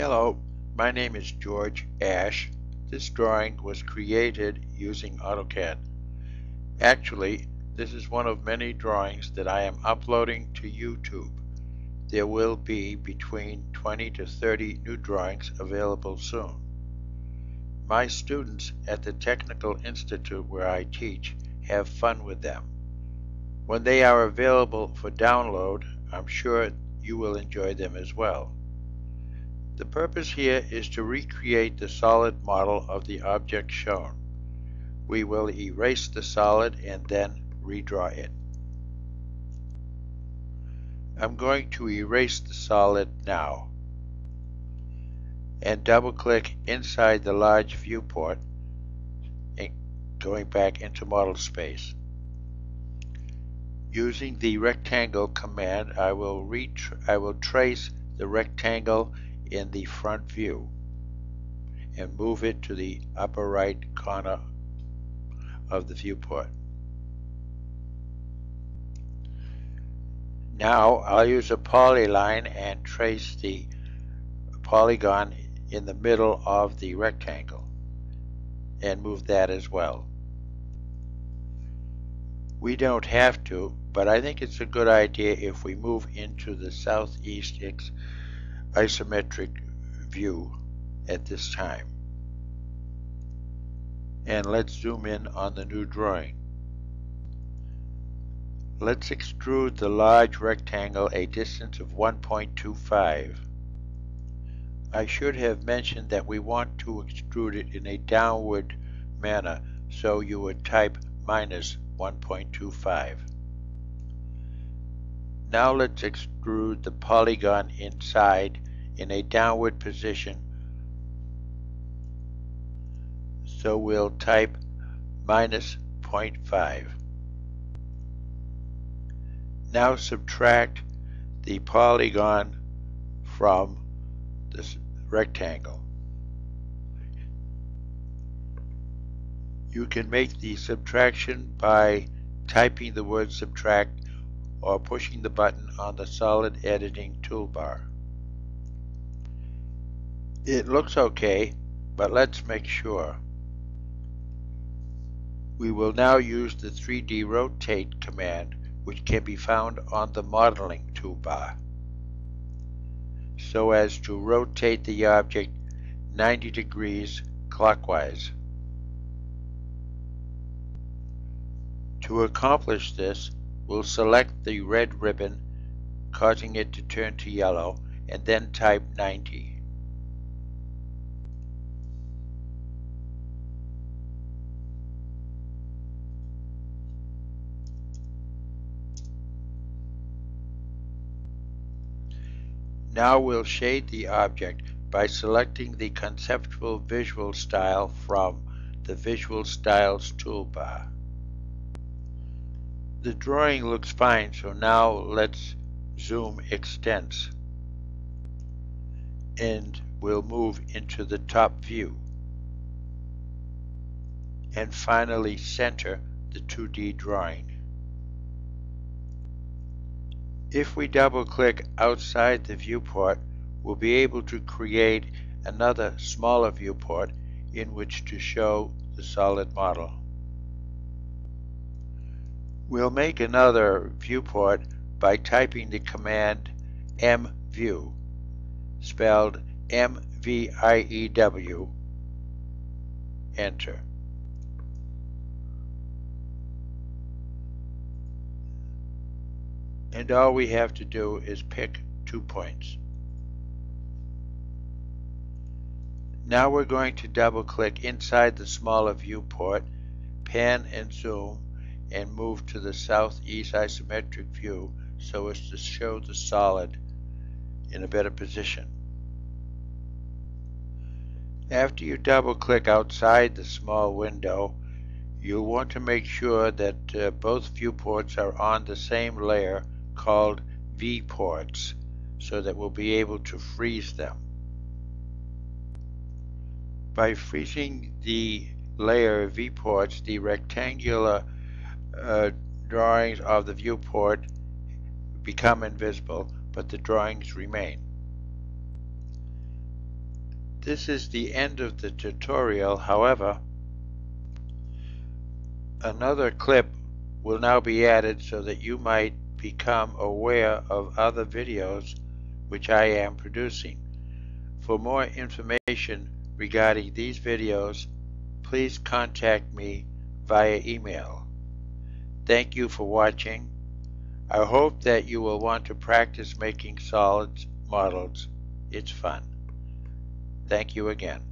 Hello, my name is George Ash. This drawing was created using AutoCAD. Actually, this is one of many drawings that I am uploading to YouTube. There will be between 20 to 30 new drawings available soon. My students at the Technical Institute where I teach have fun with them. When they are available for download, I'm sure you will enjoy them as well. The purpose here is to recreate the solid model of the object shown. We will erase the solid and then redraw it. I'm going to erase the solid now and double click inside the large viewport and going back into model space. Using the rectangle command I will, I will trace the rectangle in the front view and move it to the upper right corner of the viewport. Now I'll use a polyline and trace the polygon in the middle of the rectangle and move that as well. We don't have to, but I think it's a good idea if we move into the southeast isometric view at this time. And let's zoom in on the new drawing. Let's extrude the large rectangle a distance of 1.25. I should have mentioned that we want to extrude it in a downward manner, so you would type minus 1.25. Now let's extrude the polygon inside in a downward position. So we'll type minus 0.5. Now subtract the polygon from this rectangle. You can make the subtraction by typing the word subtract or pushing the button on the solid editing toolbar. It looks okay, but let's make sure. We will now use the 3D rotate command which can be found on the modeling toolbar so as to rotate the object 90 degrees clockwise. To accomplish this, we'll select the red ribbon, causing it to turn to yellow, and then type 90. Now we'll shade the object by selecting the conceptual visual style from the Visual Styles toolbar. The drawing looks fine, so now let's zoom extents. And we'll move into the top view. And finally center the 2D drawing. If we double click outside the viewport, we'll be able to create another smaller viewport in which to show the solid model. We'll make another viewport by typing the command mview, spelled M-V-I-E-W, enter. And all we have to do is pick two points. Now we're going to double click inside the smaller viewport, pan and zoom, and move to the southeast isometric view so as to show the solid in a better position. After you double click outside the small window, you'll want to make sure that uh, both viewports are on the same layer called V-ports so that we'll be able to freeze them. By freezing the layer of V-ports, the rectangular uh, drawings of the viewport become invisible, but the drawings remain. This is the end of the tutorial, however, another clip will now be added so that you might become aware of other videos which I am producing. For more information regarding these videos, please contact me via email. Thank you for watching. I hope that you will want to practice making solids models. It's fun. Thank you again.